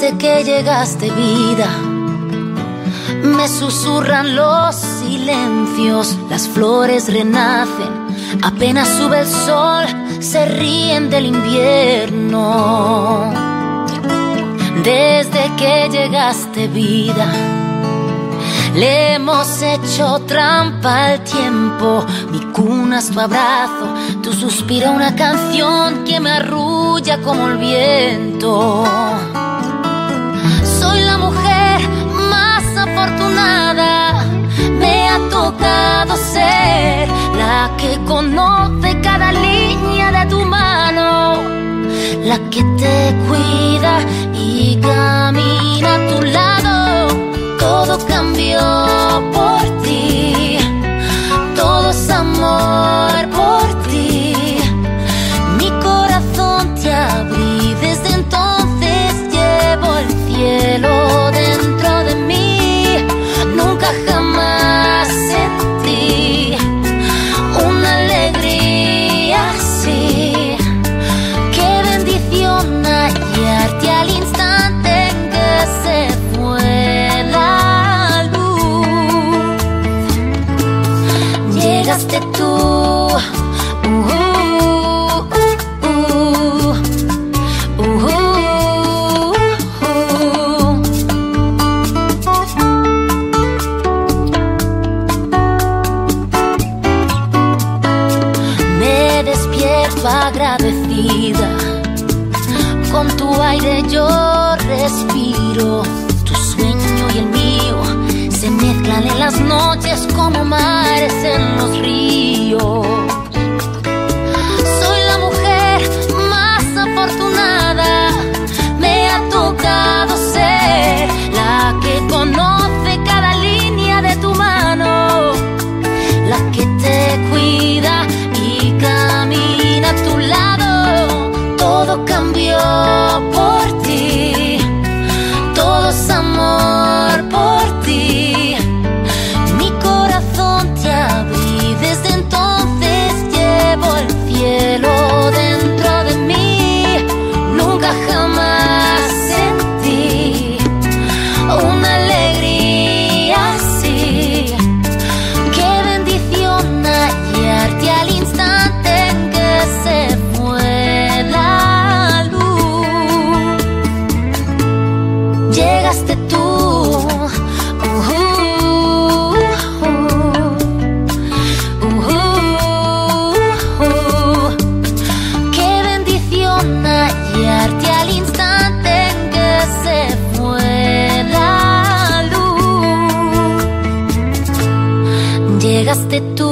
llegaste vida. Me susurran los silencios, las flores renacen, apenas sube el sol, se ríen del invierno. Desde que llegaste vida, le hemos hecho trampa al tiempo. Mi cuna es tu abrazo, tu suspiro una canción que me arrulla como el viento. Me ha tocado ser la que conoce cada línea de tu mano, la que te cuida y camina agradecida. Con tu aire yo respiro. Tu sueño y el mío se mezclan en las noches como mares en cambió Llegaste tú.